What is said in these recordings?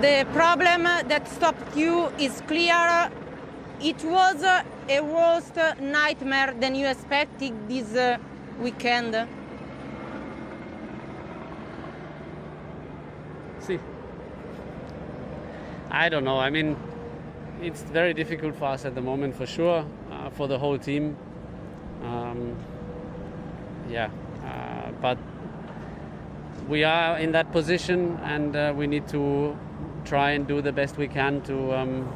the problem that stopped you is clear. It was a worse nightmare than you expected this uh, weekend. See, I don't know. I mean, it's very difficult for us at the moment, for sure, uh, for the whole team. Um, yeah, uh, but we are in that position, and uh, we need to try and do the best we can to. Um,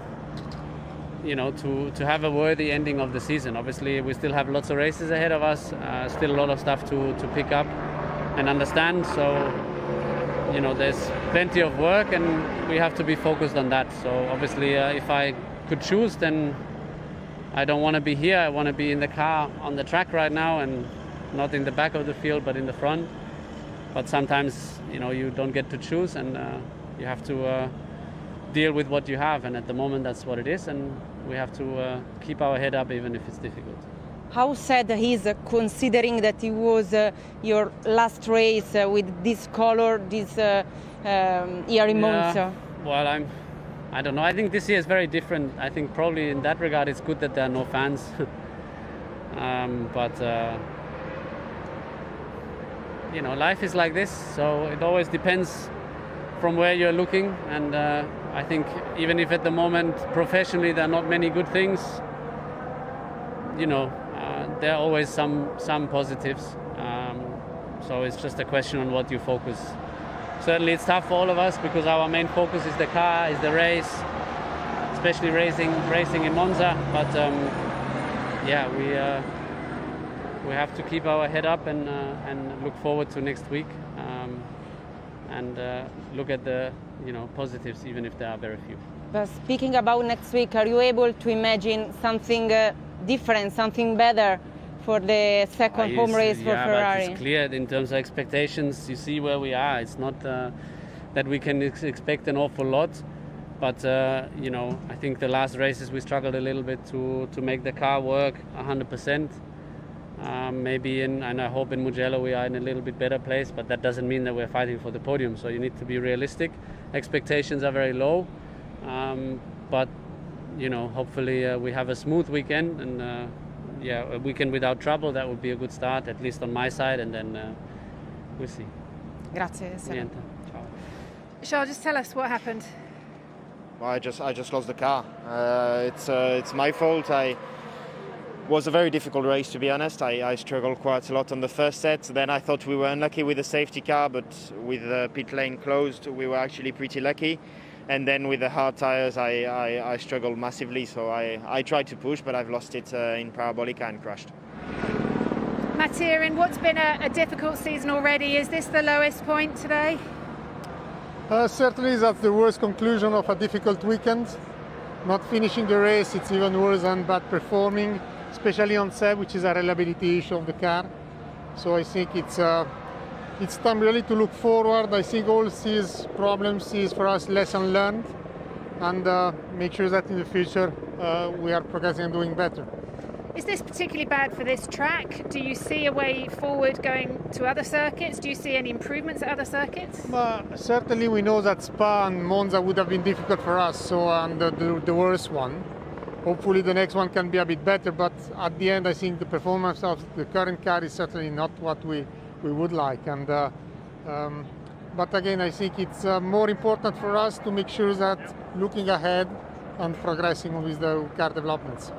you know, to, to have a worthy ending of the season. Obviously, we still have lots of races ahead of us, uh, still a lot of stuff to, to pick up and understand. So, you know, there's plenty of work and we have to be focused on that. So, obviously, uh, if I could choose, then I don't want to be here. I want to be in the car on the track right now and not in the back of the field, but in the front. But sometimes, you know, you don't get to choose and uh, you have to uh, deal with what you have. And at the moment, that's what it is. And we have to uh, keep our head up even if it's difficult. How sad he is uh, considering that it was uh, your last race uh, with this color, this uh, um, year in Monza? Well, I'm. I don't know. I think this year is very different. I think probably in that regard, it's good that there are no fans. um, but uh, you know, life is like this, so it always depends from where you're looking. And uh, I think even if at the moment professionally there are not many good things, you know, uh, there are always some some positives. Um, so it's just a question on what you focus. Certainly, it's tough for all of us because our main focus is the car, is the race, especially racing racing in Monza. But um, yeah, we. Uh, we have to keep our head up and, uh, and look forward to next week um, and uh, look at the you know positives even if there are very few. But speaking about next week, are you able to imagine something uh, different, something better for the second Uh, home race for yeah, Ferrari? But it's clear in terms of expectations. You see where we are. It's not uh, that we can ex- expect an awful lot, but uh, you know, I think the last races we struggled a little bit to to make the car work 100 percent. Um, maybe in, and I hope in Mugello we are in a little bit better place, but that doesn't mean that we're fighting for the podium. So you need to be realistic. Expectations are very low, um, but you know, hopefully uh, we have a smooth weekend and uh, yeah, a weekend without trouble. That would be a good start, at least on my side, and then uh, we'll see. Grazie. Sara. Niente. Ciao. Charles, just tell us what happened. Well, I just I just lost the car. Uh, it's uh, it's my fault. I was a very difficult race to be honest. I, I struggled quite a lot on the first set. Then I thought we were unlucky with the safety car, but with the pit lane closed, we were actually pretty lucky. And then with the hard tires, I, I, I struggled massively. So I, I tried to push, but I've lost it uh, in Parabolica and crashed. Mattia, in what's been a, a difficult season already, is this the lowest point today? Uh, certainly, that's the worst conclusion of a difficult weekend. Not finishing the race, it's even worse than bad performing, especially on Seb, which is a reliability issue of the car. So I think it's uh, it's time really to look forward. I think all these problems is for us lesson learned, and uh, make sure that in the future uh, we are progressing and doing better. Is this particularly bad for this track? Do you see a way forward going to other circuits? Do you see any improvements at other circuits? But certainly, we know that Spa and Monza would have been difficult for us, so um, the, the, the worst one. Hopefully, the next one can be a bit better, but at the end, I think the performance of the current car is certainly not what we, we would like. And uh, um, but again, I think it's uh, more important for us to make sure that looking ahead and progressing with the car developments.